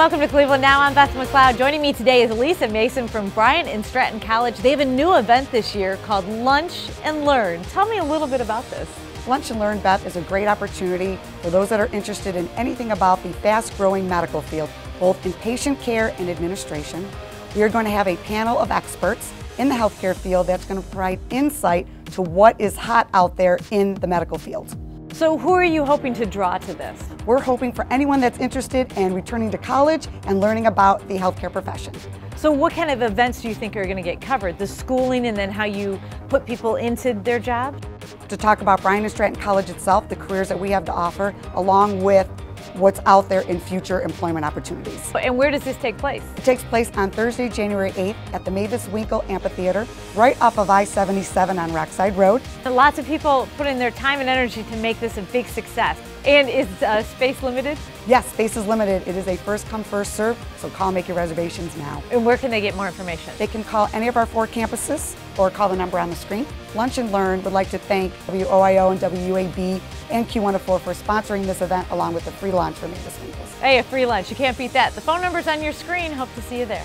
Welcome to Cleveland Now. I'm Beth McLeod. Joining me today is Lisa Mason from Bryant and Stratton College. They have a new event this year called Lunch and Learn. Tell me a little bit about this. Lunch and Learn, Beth, is a great opportunity for those that are interested in anything about the fast-growing medical field, both in patient care and administration. We are going to have a panel of experts in the healthcare field that's going to provide insight to what is hot out there in the medical field. So who are you hoping to draw to this? We're hoping for anyone that's interested in returning to college and learning about the healthcare profession. So what kind of events do you think are going to get covered? The schooling and then how you put people into their job? To talk about Bryant and Stratton College itself, the careers that we have to offer, along with what's out there in future employment opportunities. And where does this take place? It takes place on Thursday, January 8th at the Mavis Winkle Amphitheater, right off of I-77 on Rockside Road. Lots of people put in their time and energy to make this a big success. And is uh, space limited? Yes, space is limited. It is a first come, first serve, so call and make your reservations now. And where can they get more information? They can call any of our four campuses or call the number on the screen. Lunch and Learn would like to thank WOIO and WUAB and Q104 for sponsoring this event along with the free lunch for Mavis Winkles. Hey, a free lunch. You can't beat that. The phone number's on your screen. Hope to see you there.